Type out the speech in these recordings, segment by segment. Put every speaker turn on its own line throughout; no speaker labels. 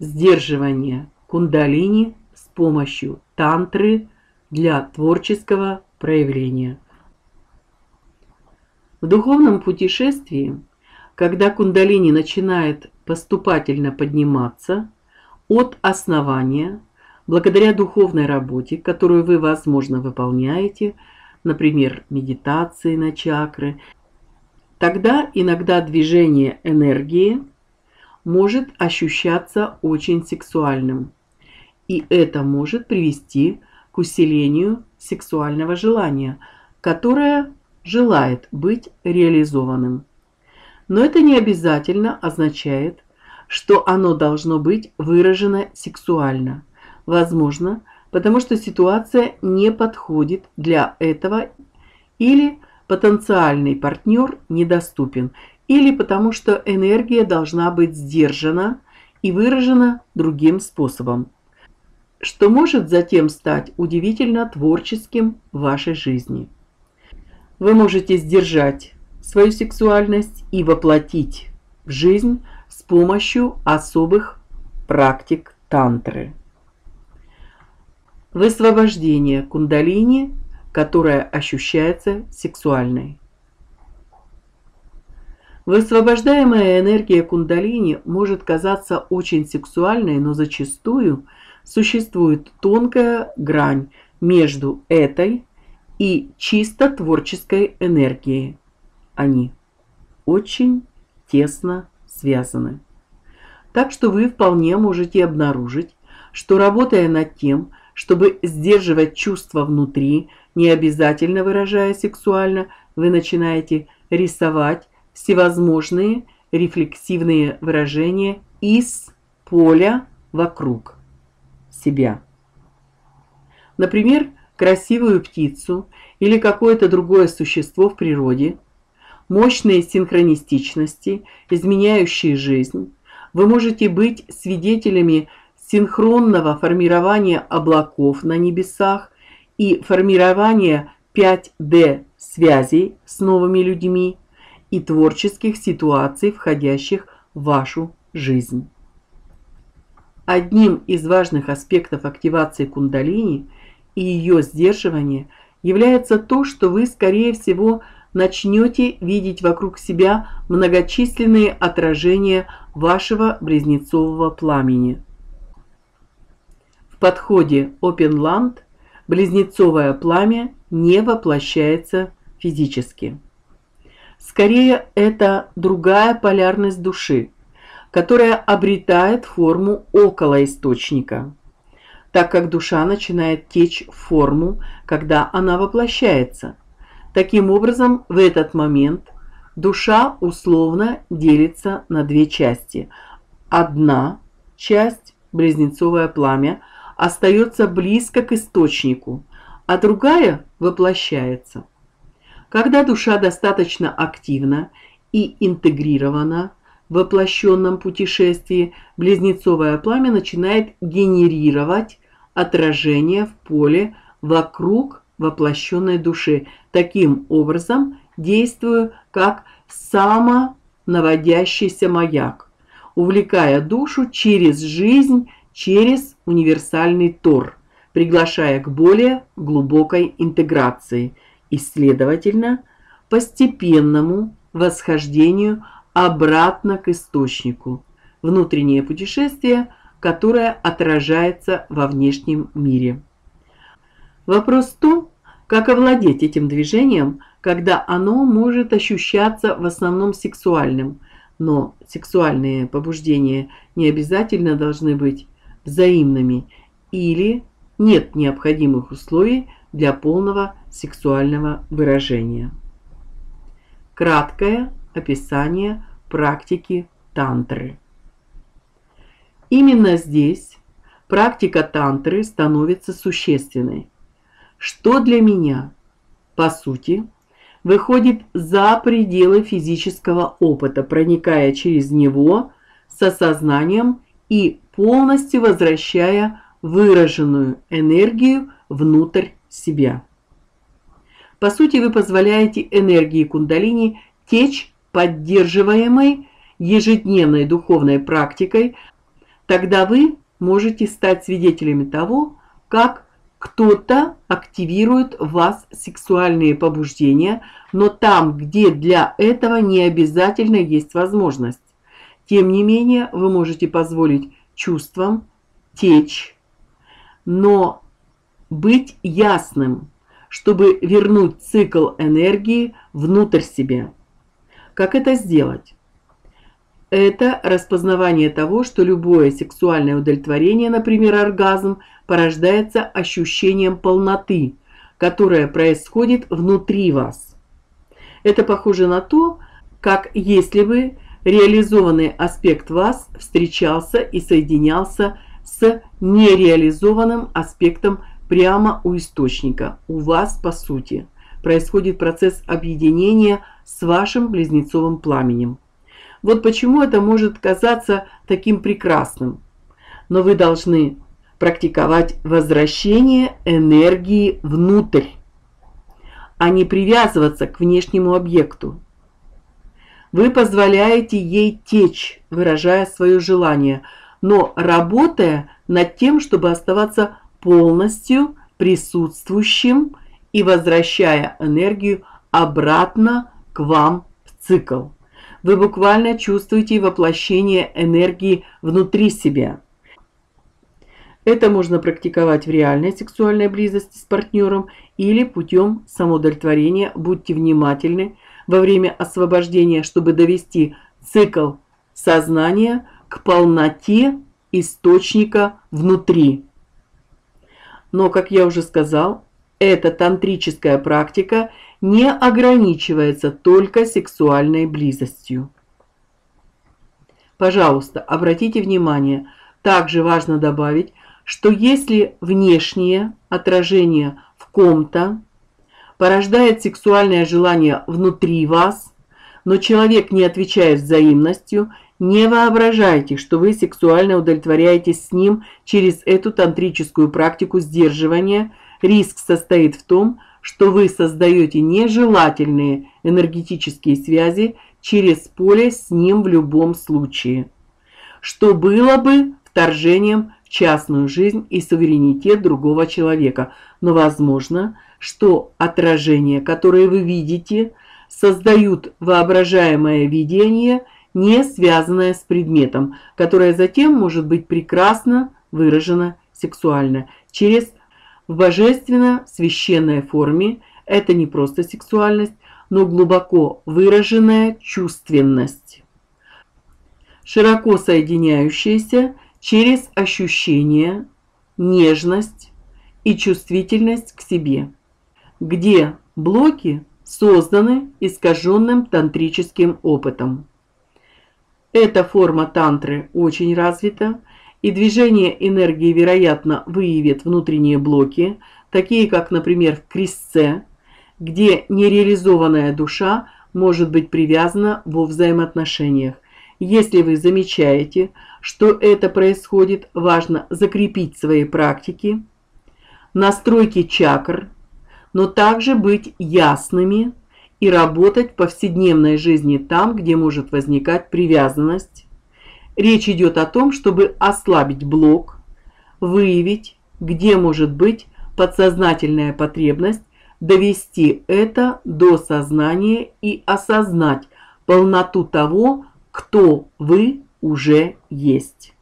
сдерживание кундалини с помощью тантры для творческого проявления. В духовном путешествии, когда кундалини начинает поступательно подниматься от основания, благодаря духовной работе, которую вы, возможно, выполняете, например, медитации на чакры, тогда иногда движение энергии может ощущаться очень сексуальным. И это может привести к усилению сексуального желания, которое желает быть реализованным. Но это не обязательно означает, что оно должно быть выражено сексуально. Возможно, потому что ситуация не подходит для этого или потенциальный партнер недоступен, или потому что энергия должна быть сдержана и выражена другим способом, что может затем стать удивительно творческим в вашей жизни. Вы можете сдержать свою сексуальность и воплотить в жизнь с помощью особых практик тантры. Высвобождение кундалини, которая ощущается сексуальной. Высвобождаемая энергия кундалини может казаться очень сексуальной, но зачастую существует тонкая грань между этой и чисто творческой энергией. Они очень тесно связаны. Так что вы вполне можете обнаружить, что работая над тем, чтобы сдерживать чувства внутри, не обязательно выражая сексуально, вы начинаете рисовать всевозможные рефлексивные выражения из поля вокруг себя. Например, красивую птицу или какое-то другое существо в природе, мощные синхронистичности, изменяющие жизнь. Вы можете быть свидетелями синхронного формирования облаков на небесах и формирования 5D связей с новыми людьми и творческих ситуаций, входящих в вашу жизнь. Одним из важных аспектов активации кундалини и ее сдерживания является то, что вы, скорее всего, начнете видеть вокруг себя многочисленные отражения вашего близнецового пламени подходе Опенланд близнецовое пламя не воплощается физически. Скорее, это другая полярность души, которая обретает форму около источника, так как душа начинает течь в форму, когда она воплощается. Таким образом, в этот момент душа условно делится на две части. Одна часть, близнецовое пламя, остается близко к источнику, а другая воплощается. Когда душа достаточно активна и интегрирована в воплощенном путешествии, близнецовое пламя начинает генерировать отражение в поле вокруг воплощенной души, таким образом действуя как самонаводящийся маяк, увлекая душу через жизнь через универсальный Тор, приглашая к более глубокой интеграции и, следовательно, постепенному восхождению обратно к источнику. Внутреннее путешествие, которое отражается во внешнем мире. Вопрос в том, как овладеть этим движением, когда оно может ощущаться в основном сексуальным, но сексуальные побуждения не обязательно должны быть взаимными или нет необходимых условий для полного сексуального выражения. Краткое описание практики тантры. Именно здесь практика тантры становится существенной. Что для меня, по сути, выходит за пределы физического опыта, проникая через него с осознанием и полностью возвращая выраженную энергию внутрь себя. По сути, вы позволяете энергии кундалини течь поддерживаемой ежедневной духовной практикой, тогда вы можете стать свидетелями того, как кто-то активирует в вас сексуальные побуждения, но там, где для этого не обязательно есть возможность. Тем не менее, вы можете позволить чувствам течь, но быть ясным, чтобы вернуть цикл энергии внутрь себя. Как это сделать? Это распознавание того, что любое сексуальное удовлетворение, например, оргазм, порождается ощущением полноты, которое происходит внутри вас. Это похоже на то, как если бы реализованный аспект вас встречался и соединялся с нереализованным аспектом прямо у источника, у вас по сути. Происходит процесс объединения с вашим близнецовым пламенем. Вот почему это может казаться таким прекрасным. Но вы должны практиковать возвращение энергии внутрь, а не привязываться к внешнему объекту. Вы позволяете ей течь, выражая свое желание, но работая над тем, чтобы оставаться полностью присутствующим и возвращая энергию обратно к вам в цикл. Вы буквально чувствуете воплощение энергии внутри себя. Это можно практиковать в реальной сексуальной близости с партнером или путем самоудовлетворения. Будьте внимательны во время освобождения, чтобы довести цикл сознания к полноте источника внутри. Но, как я уже сказал, эта тантрическая практика не ограничивается только сексуальной близостью. Пожалуйста, обратите внимание, также важно добавить, что если внешнее отражение в ком-то порождает сексуальное желание внутри вас, но человек не отвечает взаимностью, не воображайте, что вы сексуально удовлетворяетесь с ним через эту тантрическую практику сдерживания. Риск состоит в том, что вы создаете нежелательные энергетические связи через поле с ним в любом случае, что было бы вторжением в частную жизнь и суверенитет другого человека. Но возможно, что отражения, которые вы видите, создают воображаемое видение – не связанное с предметом, которое затем может быть прекрасно выражено сексуально через в божественно-священной форме. Это не просто сексуальность, но глубоко выраженная чувственность, широко соединяющаяся через ощущение, нежность и чувствительность к себе, где блоки созданы искаженным тантрическим опытом. Эта форма тантры очень развита, и движение энергии, вероятно, выявит внутренние блоки, такие как, например, в крестце, где нереализованная душа может быть привязана во взаимоотношениях. Если вы замечаете, что это происходит, важно закрепить свои практики, настройки чакр, но также быть ясными и работать в повседневной жизни там, где может возникать привязанность. Речь идет о том, чтобы ослабить блок, выявить, где может быть подсознательная потребность, довести это до сознания и осознать полноту того, кто вы уже есть.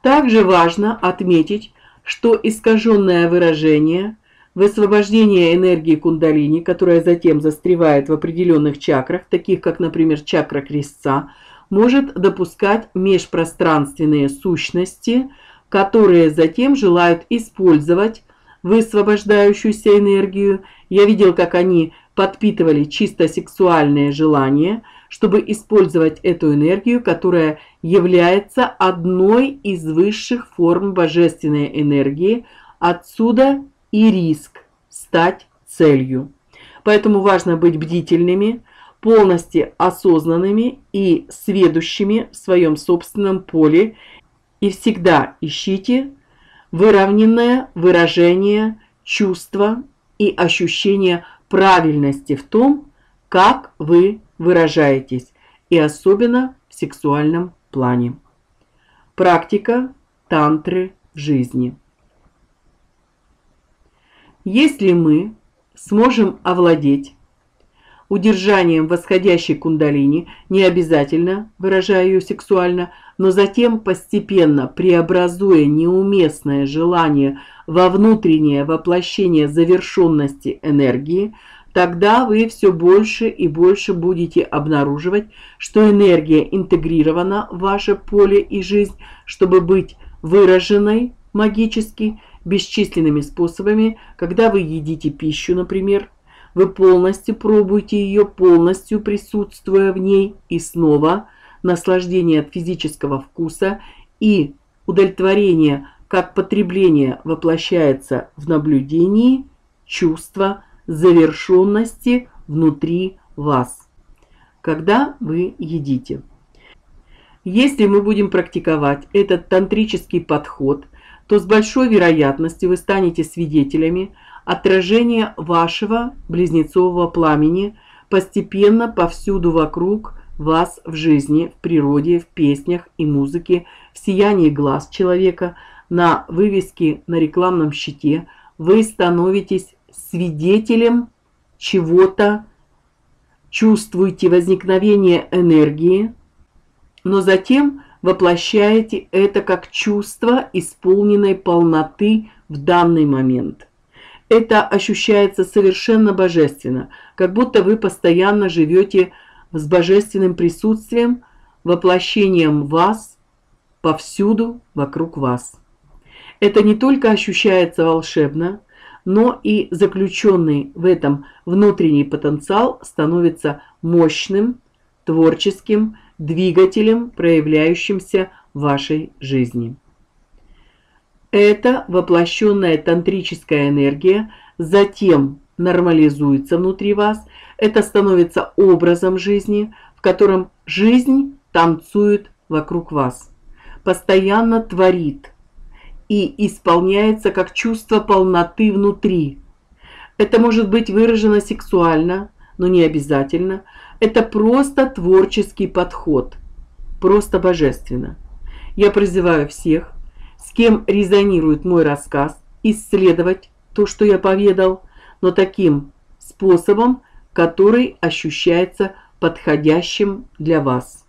Также важно отметить, что искаженное выражение – Высвобождение энергии кундалини, которая затем застревает в определенных чакрах, таких как, например, чакра крестца, может допускать межпространственные сущности, которые затем желают использовать высвобождающуюся энергию. Я видел, как они подпитывали чисто сексуальные желания, чтобы использовать эту энергию, которая является одной из высших форм божественной энергии. Отсюда и риск стать целью. Поэтому важно быть бдительными, полностью осознанными и сведущими в своем собственном поле и всегда ищите выровненное выражение чувства и ощущение правильности в том, как вы выражаетесь, и особенно в сексуальном плане. Практика тантры жизни. Если мы сможем овладеть удержанием восходящей кундалини, не обязательно выражая ее сексуально, но затем постепенно преобразуя неуместное желание во внутреннее воплощение завершенности энергии, тогда вы все больше и больше будете обнаруживать, что энергия интегрирована в ваше поле и жизнь, чтобы быть выраженной магически бесчисленными способами, когда вы едите пищу, например, вы полностью пробуете ее, полностью присутствуя в ней, и снова наслаждение от физического вкуса и удовлетворение как потребление воплощается в наблюдении чувства завершенности внутри вас, когда вы едите. Если мы будем практиковать этот тантрический подход, то с большой вероятностью вы станете свидетелями отражение вашего близнецового пламени постепенно повсюду вокруг вас в жизни, в природе, в песнях и музыке, в сиянии глаз человека, на вывеске на рекламном щите, вы становитесь свидетелем чего-то, чувствуете возникновение энергии, но затем воплощаете это как чувство исполненной полноты в данный момент. Это ощущается совершенно божественно, как будто вы постоянно живете с божественным присутствием, воплощением вас повсюду вокруг вас. Это не только ощущается волшебно, но и заключенный в этом внутренний потенциал становится мощным, творческим двигателем, проявляющимся в вашей жизни. Эта воплощенная тантрическая энергия затем нормализуется внутри вас. Это становится образом жизни, в котором жизнь танцует вокруг вас, постоянно творит и исполняется как чувство полноты внутри. Это может быть выражено сексуально, но не обязательно. Это просто творческий подход, просто божественно. Я призываю всех с кем резонирует мой рассказ, исследовать то, что я поведал, но таким способом, который ощущается подходящим для вас.